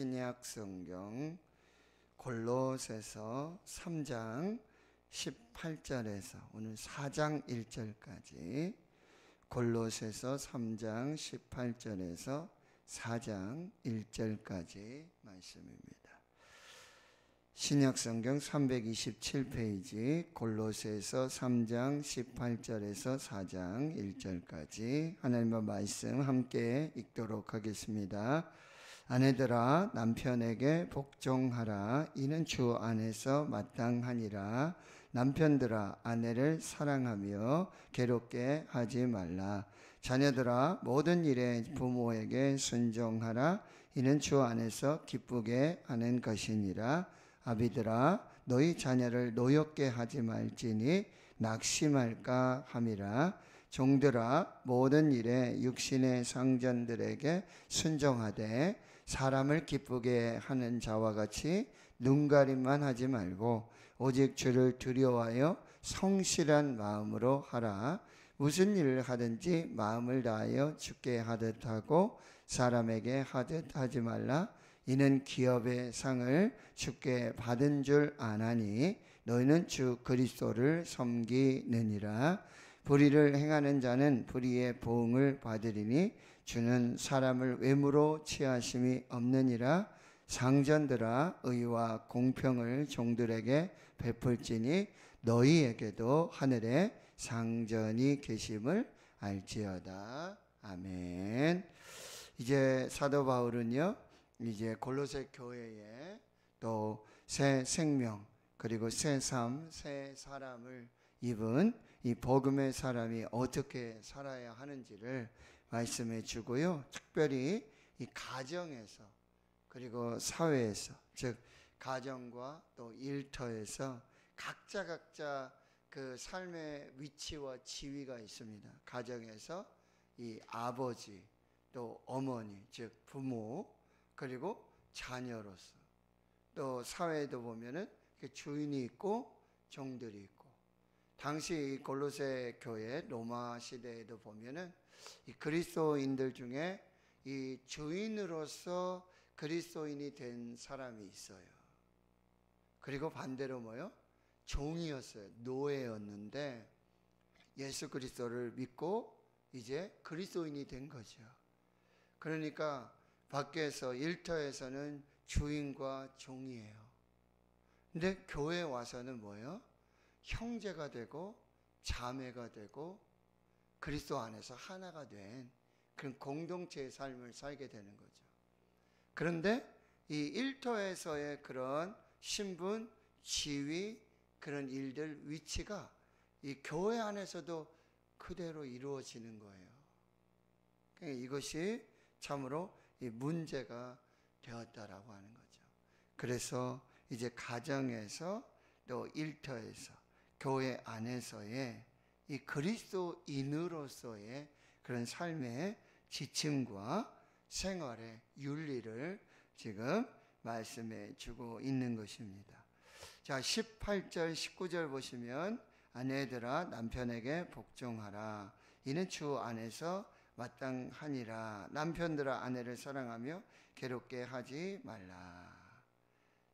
신약 성경 골로새서 3장 18절에서 오늘 4장 1절까지 골로새서 3장 18절에서 4장 1절까지 말씀입니다. 신약 성경 327페이지 골로새서 3장 18절에서 4장 1절까지 하나님의 말씀 함께 읽도록 하겠습니다. 아내들아 남편에게 복종하라. 이는 주 안에서 마땅하니라. 남편들아 아내를 사랑하며 괴롭게 하지 말라. 자녀들아 모든 일에 부모에게 순종하라. 이는 주 안에서 기쁘게 하는 것이니라. 아비들아 너희 자녀를 노엽게 하지 말지니 낙심할까 함이라. 종들아 모든 일에 육신의 상전들에게 순종하되 사람을 기쁘게 하는 자와 같이 눈가림만 하지 말고 오직 주를 두려워하여 성실한 마음으로 하라. 무슨 일을 하든지 마음을 다하여 죽게 하듯 하고 사람에게 하듯 하지 말라. 이는 기업의 상을 주께 받은 줄 아나니 너희는 주 그리스도를 섬기느니라. 불의를 행하는 자는 불의의 보응을 받으리니 주는 사람을 외모로 취하심이 없느니라 상전들아 의와 공평을 종들에게 베풀지니 너희에게도 하늘에 상전이 계심을 알지어다. 아멘. 이제 사도 바울은요 이제 골로새 교회에 또 새 생명 그리고 새 삶, 새 사람을 입은 이 복음의 사람이 어떻게 살아야 하는지를 말씀해 주고요. 특별히 이 가정에서 그리고 사회에서 즉 가정과 또 일터에서 각자 각자 그 삶의 위치와 지위가 있습니다. 가정에서 이 아버지 또 어머니 즉 부모 그리고 자녀로서 또 사회에도 보면은 주인이 있고 종들이 있고 당시 골로새 교회 로마 시대에도 보면은 이 그리스도인들 중에 이 주인으로서 그리스도인이 된 사람이 있어요. 그리고 반대로 뭐요? 종이었어요. 노예였는데 예수 그리스도를 믿고 이제 그리스도인이 된 거죠. 그러니까 밖에서 일터에서는 주인과 종이에요. 근데 교회에 와서는 뭐예요? 형제가 되고 자매가 되고 그리스도 안에서 하나가 된 그런 공동체의 삶을 살게 되는 거죠. 그런데 이 일터에서의 그런 신분, 지위, 그런 일들, 위치가 이 교회 안에서도 그대로 이루어지는 거예요. 그러니까 이것이 참으로 이 문제가 되었다라고 하는 거죠. 그래서 이제 가정에서 또 일터에서 교회 안에서의 이 그리스도인으로서의 그런 삶의 지침과 생활의 윤리를 지금 말씀해 주고 있는 것입니다. 자, 18절, 19절 보시면 아내들아 남편에게 복종하라. 이는 주 안에서 마땅하니라. 남편들아 아내를 사랑하며 괴롭게 하지 말라.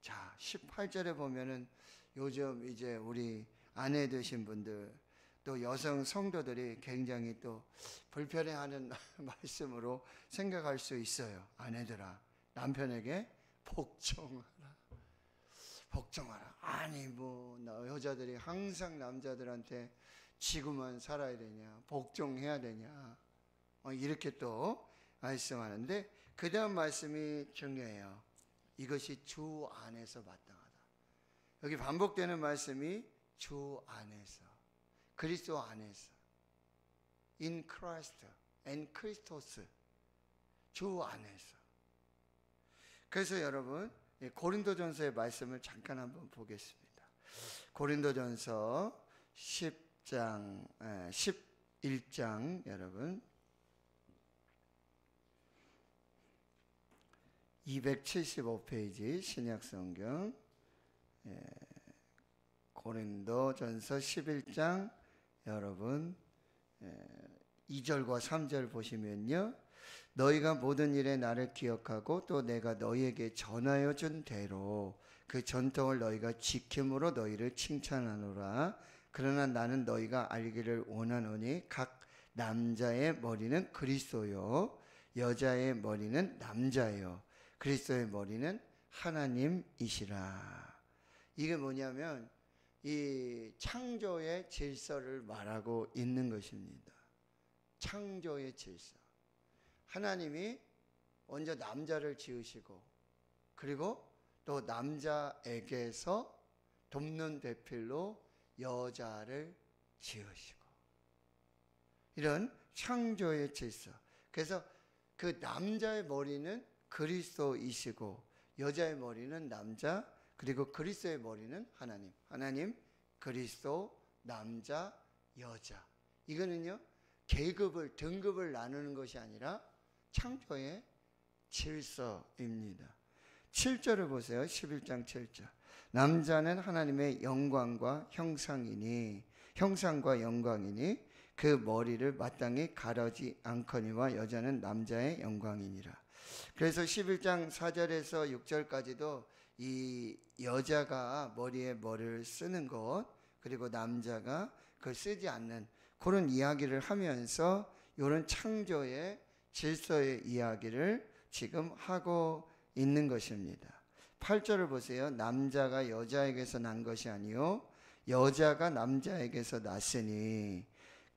자, 18절에 보면은 요즘 이제 우리 아내 되신 분들 또 여성 성도들이 굉장히 또 불편해하는 말씀으로 생각할 수 있어요. 아내들아 남편에게 복종하라. 복종하라. 아니 뭐 여자들이 항상 남자들한테 지구만 살아야 되냐? 복종해야 되냐? 어, 이렇게 또 말씀하는데 그 다음 말씀이 중요해요. 이것이 주 안에서 마땅하다. 여기 반복되는 말씀이 주 안에서 그리스도 안에서 in Christ and Christos 주 안에서. 그래서 여러분 고린도전서의 말씀을 잠깐 한번 보겠습니다. 고린도전서 10장 11장 여러분. 275페이지 신약성경 예, 고린도전서 11장 여러분 예, 2절과 3절 보시면요 너희가 모든 일에 나를 기억하고 또 내가 너희에게 전하여 준 대로 그 전통을 너희가 지킴으로 너희를 칭찬하노라. 그러나 나는 너희가 알기를 원하노니 각 남자의 머리는 그리스도요 여자의 머리는 남자요 그리스도의 머리는 하나님이시라. 이게 뭐냐면 이 창조의 질서를 말하고 있는 것입니다. 창조의 질서. 하나님이 먼저 남자를 지으시고 그리고 또 남자에게서 돕는 대필로 여자를 지으시고 이런 창조의 질서. 그래서 그 남자의 머리는 그리스도이시고 여자의 머리는 남자 그리고 그리스도의 머리는 하나님. 하나님, 그리스도, 남자, 여자. 이거는요. 계급을 등급을 나누는 것이 아니라 창조의 질서입니다. 7절을 보세요. 11장 7절. 남자는 하나님의 영광과 형상이니 형상과 영광이니 그 머리를 마땅히 가르지 않거니와 여자는 남자의 영광이니라. 그래서 11장 4절에서 6절까지도 이 여자가 머리에 머리를 쓰는 것 그리고 남자가 그걸 쓰지 않는 그런 이야기를 하면서 이런 창조의 질서의 이야기를 지금 하고 있는 것입니다. 8절을 보세요. 남자가 여자에게서 난 것이 아니요 여자가 남자에게서 났으니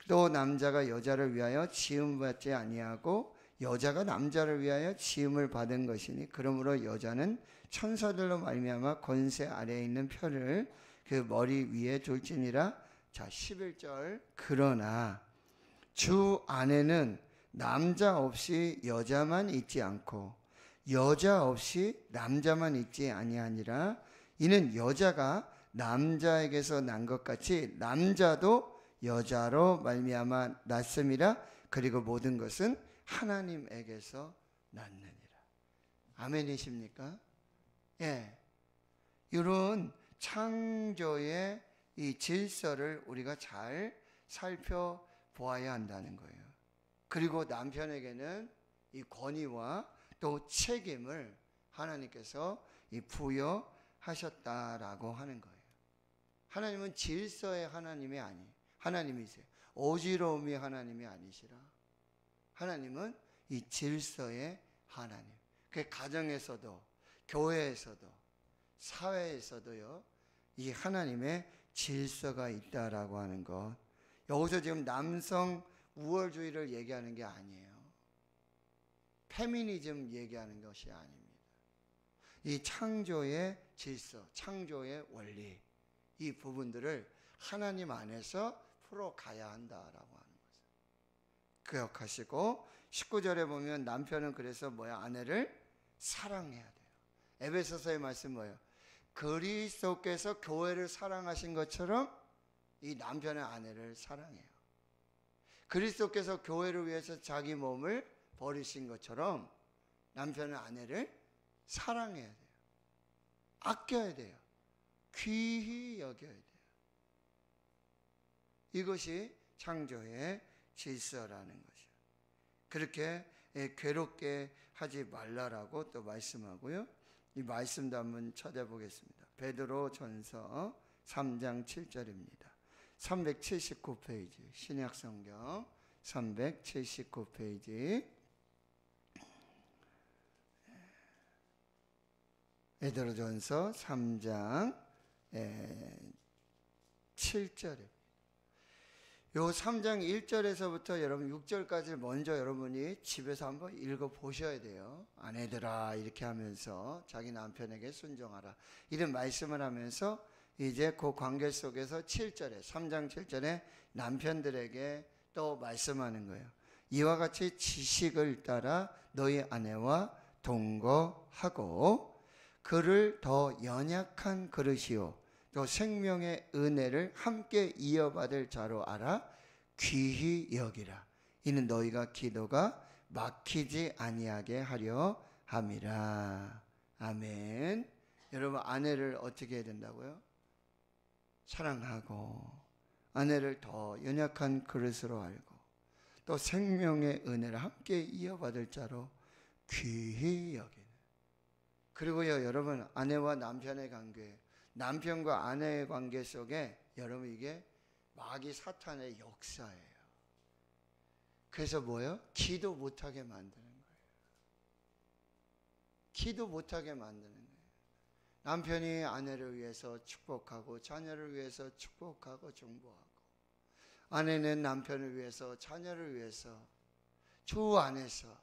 또 남자가 여자를 위하여 지음 받지 아니하고 여자가 남자를 위하여 지음을 받은 것이니 그러므로 여자는 천사들로 말미암아 권세 아래에 있는 표를 그 머리 위에 둘지니라. 자 11절. 그러나 주 안에는 남자 없이 여자만 있지 않고 여자 없이 남자만 있지 아니하니라. 이는 여자가 남자에게서 난 것 같이 남자도 여자로 말미암아 났음이라. 그리고 모든 것은 하나님에게서 났느니라. 아멘이십니까? 예. 이런 창조의 이 질서를 우리가 잘 살펴보아야 한다는 거예요. 그리고 남편에게는 이 권위와 또 책임을 하나님께서 이 부여하셨다라고 하는 거예요. 하나님은 질서의 하나님이 아니, 하나님이세요. 어지러움이 하나님이 아니시라. 하나님은 이 질서의 하나님. 그 가정에서도 교회에서도 사회에서도요. 이 하나님의 질서가 있다라고 하는 것. 여기서 지금 남성 우월주의를 얘기하는 게 아니에요. 페미니즘 얘기하는 것이 아닙니다. 이 창조의 질서, 창조의 원리, 이 부분들을 하나님 안에서 풀어가야 한다라고 하는 것을 기억하시고 19절에 보면 남편은 그래서 뭐야 아내를 사랑해야 돼요. 에베소서의 말씀 뭐예요? 그리스도께서 교회를 사랑하신 것처럼 이 남편의 아내를 사랑해요. 그리스도께서 교회를 위해서 자기 몸을 버리신 것처럼 남편의 아내를 사랑해야 돼요. 아껴야 돼요. 귀히 여겨야 돼요. 이것이 창조의 질서라는 것이요. 그렇게 괴롭게 하지 말라라고 또 말씀하고요. 이 말씀도 한번 찾아보겠습니다. 베드로 전서 3장 7절입니다. 379페이지 신약 성경 379페이지 베드로 전서 3장 7절입니다. 요 3장 1절에서부터 여러분 6절까지 먼저 여러분이 집에서 한번 읽어 보셔야 돼요. 아내들아 이렇게 하면서 자기 남편에게 순종하라. 이런 말씀을 하면서 이제 그 관계 속에서 7절에 3장 7절에 남편들에게 또 말씀하는 거예요. 이와 같이 지식을 따라 너희 아내와 동거하고 그를 더 연약한 그릇이요 또 생명의 은혜를 함께 이어받을 자로 알아 귀히 여기라. 이는 너희가 기도가 막히지 아니하게 하려 함이라. 아멘. 여러분 아내를 어떻게 해야 된다고요? 사랑하고 아내를 더 연약한 그릇으로 알고 또 생명의 은혜를 함께 이어받을 자로 귀히 여기는. 그리고요, 여러분, 아내와 남편의 관계, 남편과 아내의 관계 속에 여러분 이게 마귀 사탄의 역사예요. 그래서 뭐요? 기도 못하게 만드는 거예요. 기도 못하게 만드는 거예요. 남편이 아내를 위해서 축복하고 자녀를 위해서 축복하고 중보하고 아내는 남편을 위해서 자녀를 위해서 주 안에서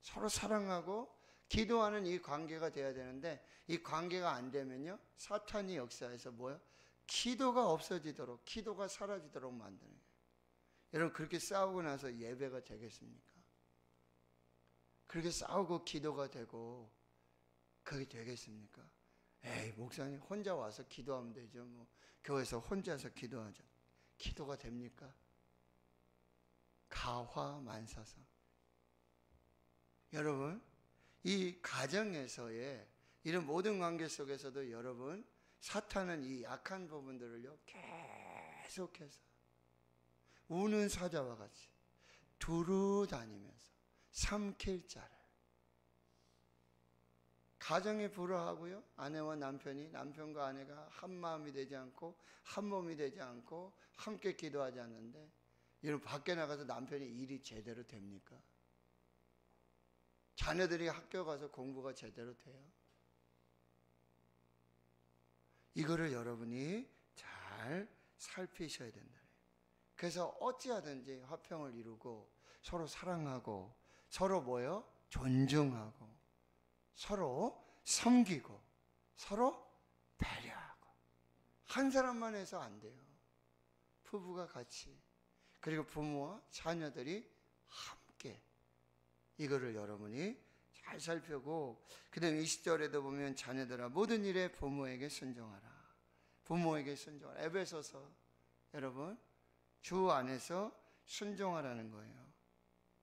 서로 사랑하고 기도하는 이 관계가 돼야 되는데 이 관계가 안 되면요 사탄이 역사에서 뭐요? 기도가 없어지도록 기도가 사라지도록 만드는 거예요. 여러분 그렇게 싸우고 나서 예배가 되겠습니까? 그렇게 싸우고 기도가 되고 그게 되겠습니까? 에이 목사님 혼자 와서 기도하면 되죠. 뭐 교회에서 혼자서 기도하죠. 기도가 됩니까? 가화만사성. 여러분 이 가정에서의 이런 모든 관계 속에서도 여러분 사탄은 이 약한 부분들을요 계속해서 우는 사자와 같이 두루 다니면서 삼킬 자를 가정에 불화하고요 아내와 남편이 남편과 아내가 한 마음이 되지 않고 한 몸이 되지 않고 함께 기도하지 않는데 여러분 밖에 나가서 남편이 일이 제대로 됩니까? 자녀들이 학교 가서 공부가 제대로 돼요? 이거를 여러분이 잘 살피셔야 된다. 그래서 어찌하든지 화평을 이루고 서로 사랑하고 서로 뭐요? 존중하고 서로 섬기고 서로 배려하고 한 사람만 해서 안 돼요. 부부가 같이 그리고 부모와 자녀들이 함께 이거를 여러분이 잘 살펴고 그다음 20절에도 보면 자녀들아 모든 일에 부모에게 순종하라. 부모에게 순종하라. 에베소서 여러분 주 안에서 순종하라는 거예요.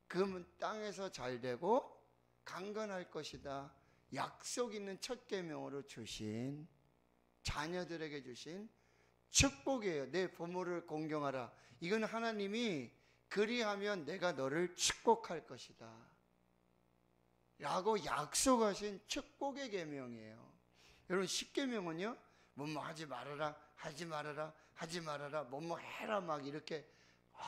그러면 땅에서 잘 되고 강건할 것이다. 약속 있는 첫 계명으로 주신 자녀들에게 주신 축복이에요. 내 부모를 공경하라. 이건 하나님이 그리하면 내가 너를 축복할 것이다. 라고 약속하신 축복의 계명이에요. 여러분 십계명은요. 뭐뭐 하지 말아라, 하지 말아라, 하지 말아라, 뭐뭐 해라 막 이렇게 어,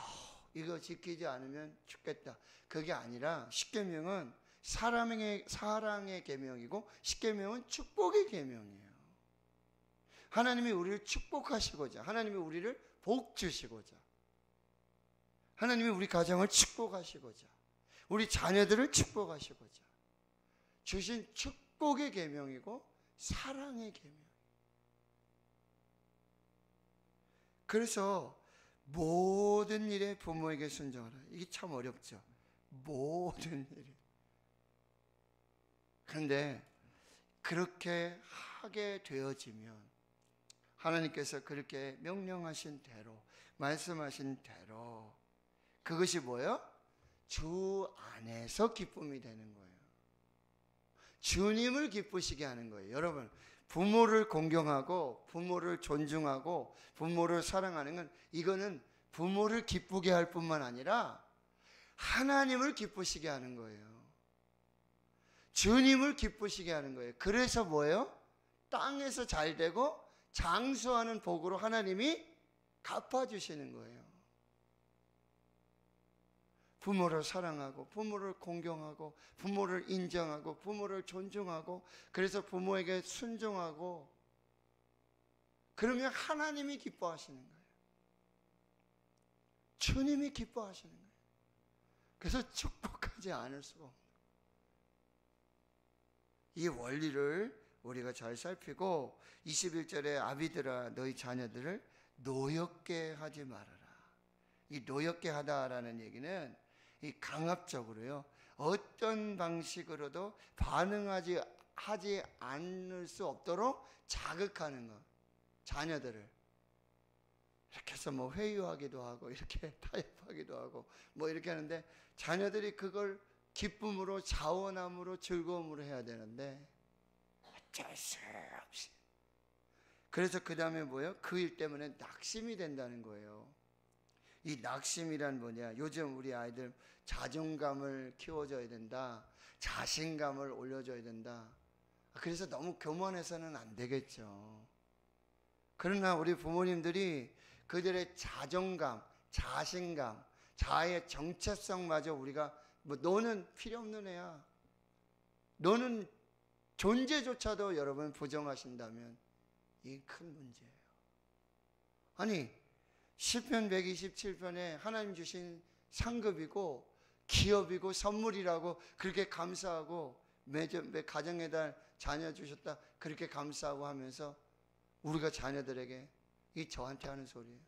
이거 지키지 않으면 죽겠다. 그게 아니라 십계명은 사랑의 사랑의 계명이고 십계명은 축복의 계명이에요. 하나님이 우리를 축복하시고자, 하나님이 우리를 복 주시고자, 하나님이 우리 가정을 축복하시고자, 우리 자녀들을 축복하시고자. 주신 축복의 계명이고 사랑의 계명. 그래서 모든 일에 부모에게 순종하라. 이게 참 어렵죠. 모든 일에. 그런데 그렇게 하게 되어지면 하나님께서 그렇게 명령하신 대로 말씀하신 대로 그것이 뭐예요? 주 안에서 기쁨이 되는 거예요. 주님을 기쁘시게 하는 거예요. 여러분, 부모를 공경하고 부모를 존중하고 부모를 사랑하는 건 이거는 부모를 기쁘게 할 뿐만 아니라 하나님을 기쁘시게 하는 거예요. 주님을 기쁘시게 하는 거예요. 그래서 뭐예요? 땅에서 잘 되고 장수하는 복으로 하나님이 갚아주시는 거예요. 부모를 사랑하고 부모를 공경하고 부모를 인정하고 부모를 존중하고 그래서 부모에게 순종하고 그러면 하나님이 기뻐하시는 거예요. 주님이 기뻐하시는 거예요. 그래서 축복하지 않을 수가 없는 이 원리를 우리가 잘 살피고 21절에 아비들아 너희 자녀들을 노엽게 하지 말아라. 이 노엽게 하다라는 얘기는 이 강압적으로요. 어떤 방식으로도 반응하지 하지 않을 수 없도록 자극하는 것. 자녀들을 이렇게 해서 뭐 회유하기도 하고 이렇게 타협하기도 하고 뭐 이렇게 하는데 자녀들이 그걸 기쁨으로 자원함으로 즐거움으로 해야 되는데 어쩔 수 없이 그래서 그 다음에 뭐예요? 그 일 때문에 낙심이 된다는 거예요. 이 낙심이란 뭐냐? 요즘 우리 아이들 자존감을 키워줘야 된다. 자신감을 올려줘야 된다. 그래서 너무 교만해서는 안 되겠죠. 그러나 우리 부모님들이 그들의 자존감, 자신감, 자아의 정체성마저 우리가 뭐 너는 필요 없는 애야. 너는 존재조차도 여러분 부정하신다면 이게 큰 문제예요. 아니 시편 127편에 하나님 주신 상급이고 기업이고 선물이라고 그렇게 감사하고 매주 매 가정의 달 자녀 주셨다 그렇게 감사하고 하면서 우리가 자녀들에게 이 저한테 하는 소리예요.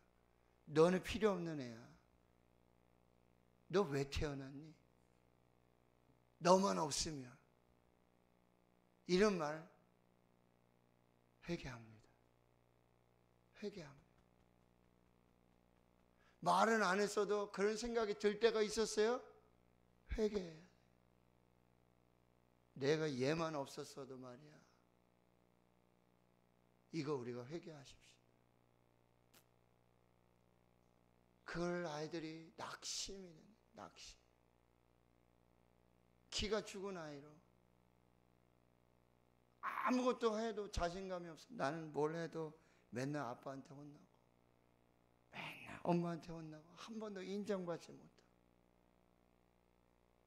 너는 필요 없는 애야. 너 왜 태어났니? 너만 없으면 이런 말 회개합니다. 회개합니다. 말은 안 했어도 그런 생각이 들 때가 있었어요? 돼. 내가 얘만 없었어도 말이야. 이거 우리가 회개하십시오. 그걸 아이들이 낙심이 되는 낙심. 키가 죽은 아이로 아무것도 해도 자신감이 없어. 나는 뭘 해도 맨날 아빠한테 혼나고 맨날 엄마한테 혼나고 한 번도 인정받지 못하고.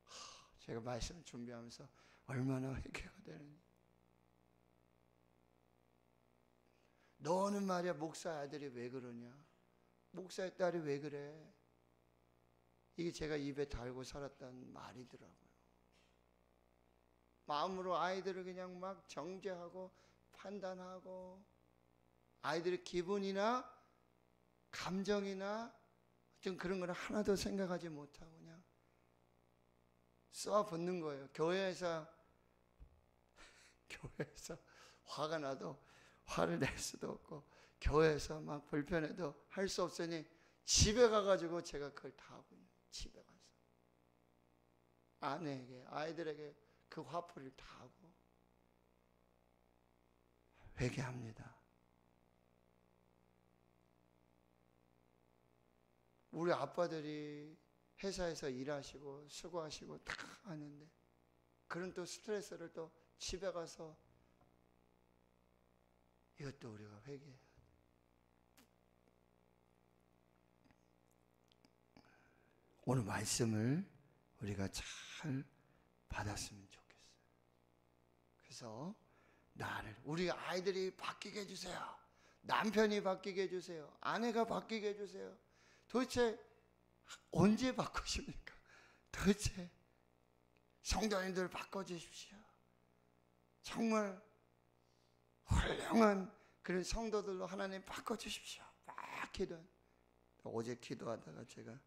하, 제가 말씀 준비하면서 얼마나 회개가 되는지. 너는 말이야 목사 아들이 왜 그러냐? 목사의 딸이 왜 그래? 이게 제가 입에 달고 살았던 말이더라고요. 마음으로 아이들을 그냥 막 정죄하고 판단하고 아이들의 기분이나 감정이나 어떤 그런 걸 하나도 생각하지 못하고 그냥 쏘아 붙는 거예요. 교회에서 교회에서 화가 나도 화를 낼 수도 없고 교회에서 막 불편해도 할 수 없으니 집에 가가지고 제가 그걸 다 하고 있는 집에 가서 아내에게 아이들에게 그 화풀이를 다 하고 회개합니다. 우리 아빠들이 회사에서 일하시고 수고하시고 다 하는데 그런 또 스트레스를 또 집에 가서 이것도 우리가 회개해야 돼. 오늘 말씀을 우리가 잘 받았으면 좋겠어요. 그래서 나를 우리 아이들이 바뀌게 해주세요. 남편이 바뀌게 해주세요. 아내가 바뀌게 해주세요. 도대체 언제 바꾸십니까? 도대체 성도님들 바꿔주십시오. 정말 훌륭한 그런 성도들로 하나님 바꿔주십시오. 막 기도. 어제 기도하다가 제가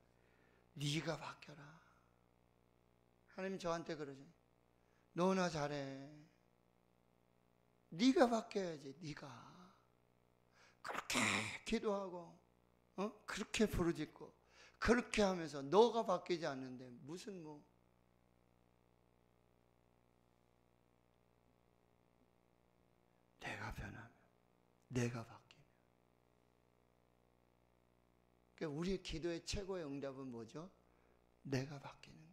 네가 바뀌어라. 하나님 저한테 그러죠. 너나 잘해. 네가 바뀌어야지. 네가 그렇게 기도하고 어? 그렇게 부르짖고 그렇게 하면서 너가 바뀌지 않는데 무슨 뭐 내가 변하면 내가 바뀌면 그러니까 우리 기도의 최고의 응답은 뭐죠? 내가 바뀌는 거예요.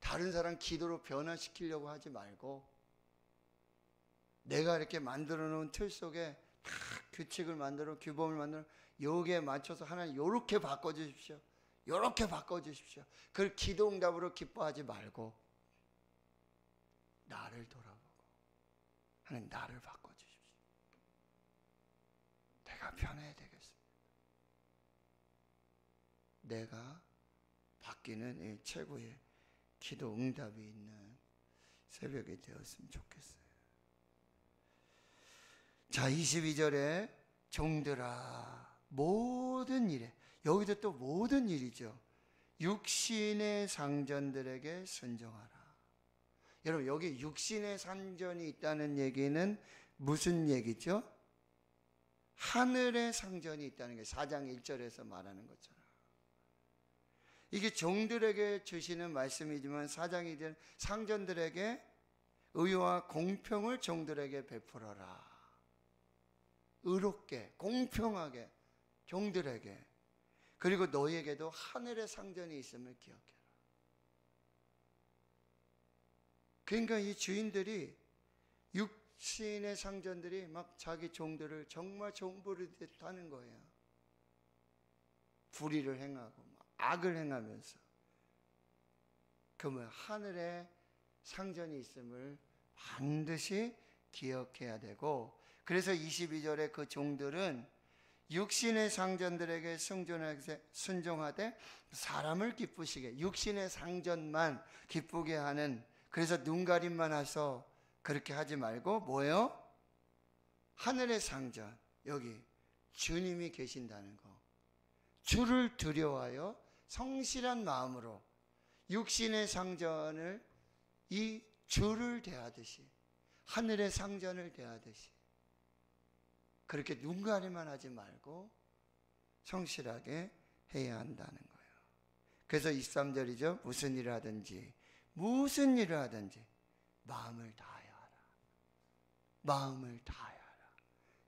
다른 사람 기도로 변화시키려고 하지 말고 내가 이렇게 만들어 놓은 틀 속에 다 규칙을 만들어 규범을 만들어 여기에 맞춰서 하나님 요렇게 바꿔 주십시오. 요렇게 바꿔 주십시오. 그걸 기도 응답으로 기뻐하지 말고 나를 돌아보고 하나님 나를 바꿔 주십시오. 내가 변해야 되겠습니다. 내가 바뀌는 이 최고의 기도 응답이 있는 새벽이 되었으면 좋겠어요. 자, 22절에 종들아 모든 일에 여기도 또 모든 일이죠. 육신의 상전들에게 순종하라. 여러분 여기 육신의 상전이 있다는 얘기는 무슨 얘기죠? 하늘의 상전이 있다는 게 4장 1절에서 말하는 것처럼. 이게 종들에게 주시는 말씀이지만 사장이 된 상전들에게 의와 공평을 종들에게 베풀어라. 의롭게, 공평하게 종들에게 그리고 너희에게도 하늘의 상전이 있음을 기억해라. 그러니까 이 주인들이 육신의 상전들이 막 자기 종들을 정말 종부르듯 하는 거예요. 불의를 행하고 악을 행하면서 그러면 하늘에 상전이 있음을 반드시 기억해야 되고 그래서 22절에 그 종들은 육신의 상전들에게 순종하게, 순종하되 사람을 기쁘시게 육신의 상전만 기쁘게 하는 그래서 눈가림만 해서 그렇게 하지 말고 뭐예요? 하늘의 상전 여기 주님이 계신다는 거 주를 두려워하여 성실한 마음으로 육신의 상전을 이 주를 대하듯이 하늘의 상전을 대하듯이 그렇게 눈가리만 하지 말고 성실하게 해야 한다는 거예요. 그래서 23절이죠. 무슨 일을 하든지 무슨 일을 하든지 마음을 하라. 마음을 하라.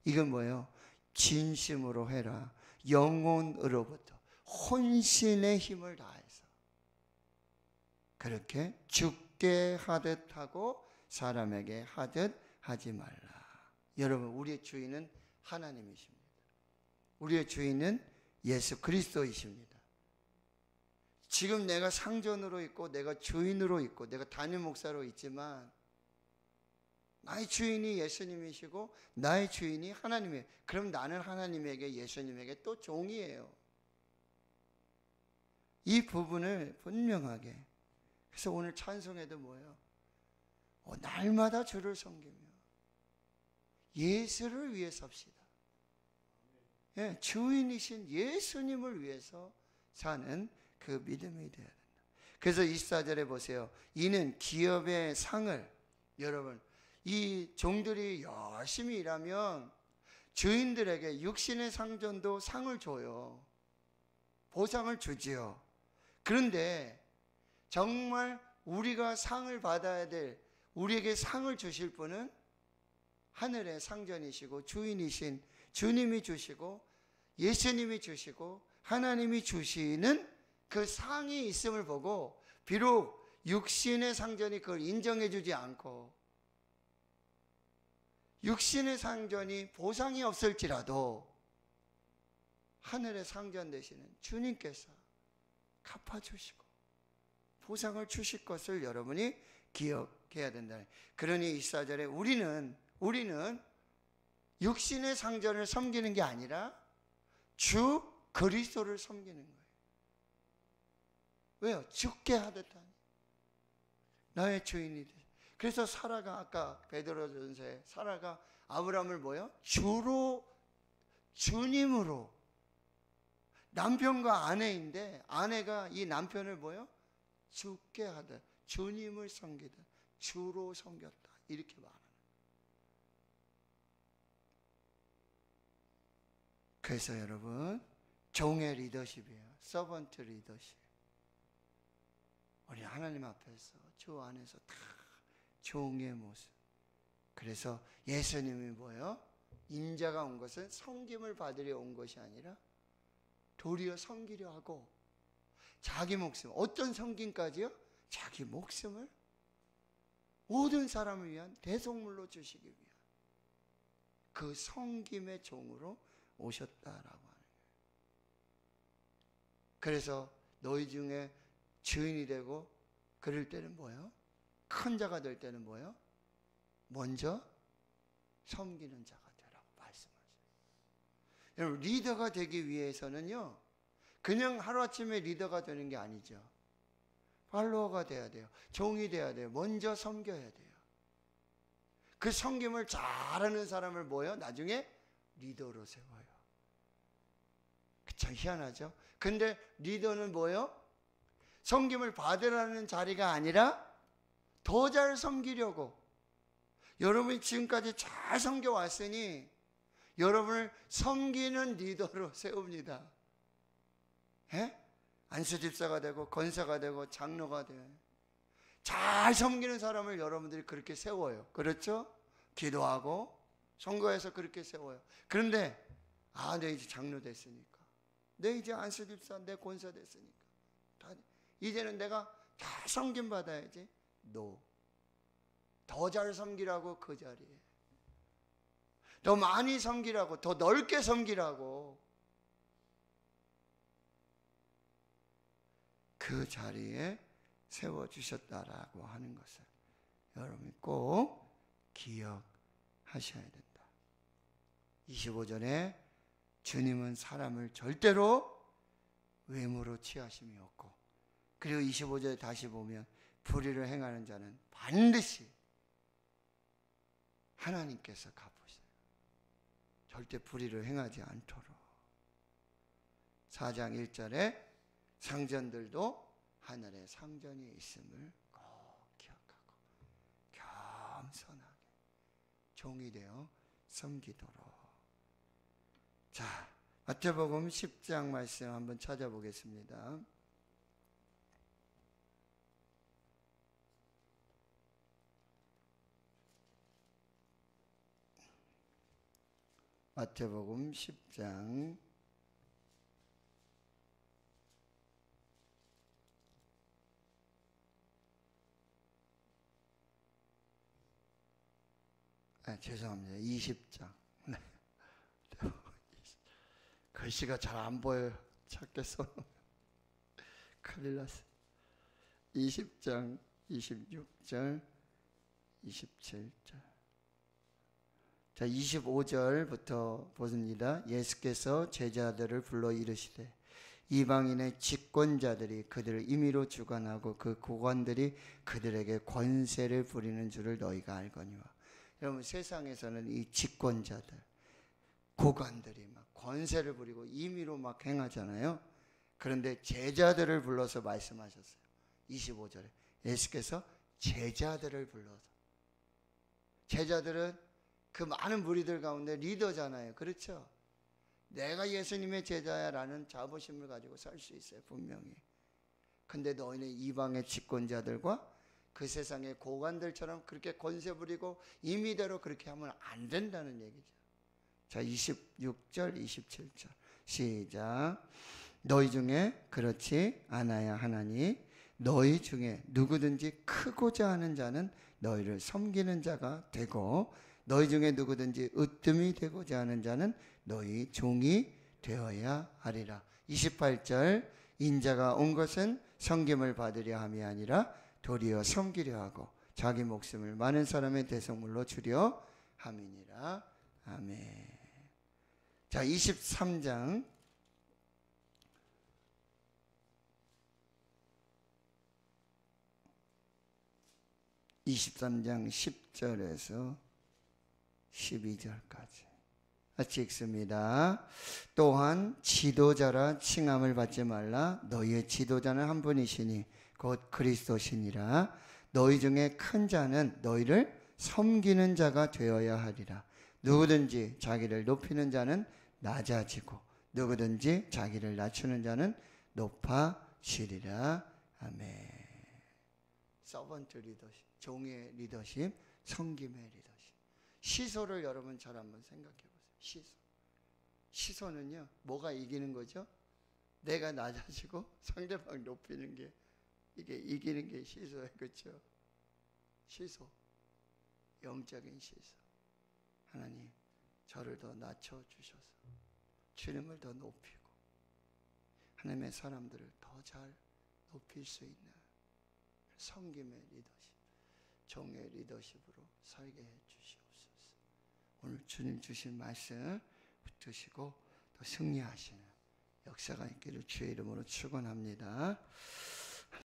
이건 뭐예요? 진심으로 해라. 영혼으로부터 혼신의 힘을 다해서 그렇게 죽게 하듯 하고 사람에게 하듯 하지 말라. 여러분, 우리의 주인은 하나님이십니다. 우리의 주인은 예수 그리스도이십니다. 지금 내가 상전으로 있고 내가 주인으로 있고 내가 담임 목사로 있지만 나의 주인이 예수님이시고 나의 주인이 하나님이에요. 그럼 나는 하나님에게 예수님에게 또 종이에요. 이 부분을 분명하게 그래서 오늘 찬송에도 뭐예요? 어, 날마다 주를 섬기며 예수를 위해 삽시다. 예, 주인이신 예수님을 위해서 사는 그 믿음이 되어야 된다. 그래서 24절에 보세요. 이는 기업의 상을 여러분 이 종들이 열심히 일하면 주인들에게 육신의 상전도 상을 줘요. 보상을 주지요. 그런데 정말 우리가 상을 받아야 될 우리에게 상을 주실 분은 하늘의 상전이시고 주인이신 주님이 주시고 예수님이 주시고 하나님이 주시는 그 상이 있음을 보고 비록 육신의 상전이 그걸 인정해 주지 않고 육신의 상전이 보상이 없을지라도 하늘의 상전 되시는 주님께서 갚아주시고 보상을 주실 것을 여러분이 기억해야 된다. 그러니 24절에 우리는 우리는 육신의 상전을 섬기는 게 아니라 주 그리스도를 섬기는 거예요. 왜요? 죽게 하듯하니 나의 주인이 되. 그래서 사라가 아까 베드로전서에 사라가 아브라함을 뭐요? 주로 주님으로 남편과 아내인데 아내가 이 남편을 뭐요? 죽게 하듯 주님을 섬기듯 주로 섬겼다 이렇게 말하는. 그래서 여러분 종의 리더십이에요. 서번트 리더십. 우리 하나님 앞에서 주 안에서 다 종의 모습. 그래서 예수님이 뭐예요? 인자가 온 것은 성김을 받으려 온 것이 아니라 도리어 섬기려 하고 자기 목숨 어떤 성김까지요? 자기 목숨을 모든 사람을 위한 대속물로 주시기 위한 그 성김의 종으로 오셨다라고 하는 거예요. 그래서 너희 중에 주인이 되고 그럴 때는 뭐예요? 큰 자가 될 때는 뭐예요? 먼저 섬기는 자가 되라고 말씀하세요. 여러분 리더가 되기 위해서는요. 그냥 하루아침에 리더가 되는 게 아니죠. 팔로워가 돼야 돼요. 종이 돼야 돼요. 먼저 섬겨야 돼요. 그 섬김을 잘하는 사람을 뭐요? 나중에 리더로 세워요. 참 희한하죠? 근데 리더는 뭐요? 섬김을 받으라는 자리가 아니라 더 잘 섬기려고 여러분이 지금까지 잘 섬겨왔으니 여러분을 섬기는 리더로 세웁니다. 예? 안수 집사가 되고 건사가 되고 장로가 돼. 잘 섬기는 사람을 여러분들이 그렇게 세워요. 그렇죠? 기도하고 선거에서 그렇게 세워요. 그런데 아, 내 이제 장로 됐으니까 내 이제 안수 집사 내 권사 됐으니까. 다, 이제는 내가 다 섬김 받아야지. 노. 더잘 섬기라고 그 자리에. 더 많이 섬기라고, 더 넓게 섬기라고. 그 자리에 세워주셨다라고 하는 것을 여러분이 꼭 기억하셔야 된다. 25절에 주님은 사람을 절대로 외모로 취하심이 없고 그리고 25절에 다시 보면 불의를 행하는 자는 반드시 하나님께서 갚으세요. 절대 불의를 행하지 않도록. 4장 1절에 상전들도 하늘에 상전이 있음을 꼭 기억하고 겸손하게 종이 되어 섬기도록. 자, 마태복음 10장 말씀 한번 찾아보겠습니다. 마태복음 10장 아, 죄송합니다. 20장. 네. 글씨가 잘 안 보여요. 작게 써놓으면. 큰일 났어요. 20장, 26절, 27절. 자, 25절부터 보습니다. 예수께서 제자들을 불러 이르시되 이방인의 집권자들이 그들을 임의로 주관하고 그 고관들이 그들에게 권세를 부리는 줄을 너희가 알거니와. 여러분 세상에서는 이 집권자들, 고관들이 막 권세를 부리고 임의로 막 행하잖아요. 그런데 제자들을 불러서 말씀하셨어요. 25절에 예수께서 제자들을 불러서 제자들은 그 많은 무리들 가운데 리더잖아요. 그렇죠? 내가 예수님의 제자야라는 자부심을 가지고 살 수 있어요. 분명히. 근데 너희는 이방의 집권자들과 그 세상의 고관들처럼 그렇게 권세 부리고 임의대로 그렇게 하면 안 된다는 얘기죠. 자, 26절, 27절. 시작. 너희 중에 그렇지 않아야 하나니 너희 중에 누구든지 크고자 하는 자는 너희를 섬기는 자가 되고 너희 중에 누구든지 으뜸이 되고자 하는 자는 너희 종이 되어야 하리라. 28절 인자가 온 것은 섬김을 받으려 함이 아니라 도리어 섬기려 하고 자기 목숨을 많은 사람의 대성물로 주려 함이니라. 아멘. 자, 23장. 23장 10절에서 12절까지. 같이 읽습니다. 또한 지도자라 칭함을 받지 말라. 너희의 지도자는 한 분이시니 곧 그리스도시니라. 너희 중에 큰 자는 너희를 섬기는 자가 되어야 하리라 누구든지 자기를 높이는 자는 낮아지고 누구든지 자기를 낮추는 자는 높아지리라 아멘 서번트 리더십 종의 리더십 성김의 리더십 시소를 여러분 잘 한번 생각해 보세요 시소 시소는요 뭐가 이기는 거죠 내가 낮아지고 상대방 높이는 게 이게 이기는 게 시소예요. 그렇죠? 시소. 영적인 시소. 하나님 저를 더 낮춰 주셔서 주님을 더 높이고 하나님의 사람들을 더 잘 높일 수 있는 성김의 리더십, 종의 리더십으로 살게 해 주시옵소서. 오늘 주님 주신 말씀 붙드시고 더 승리하시는 역사가 있기를 주의 이름으로 축원합니다.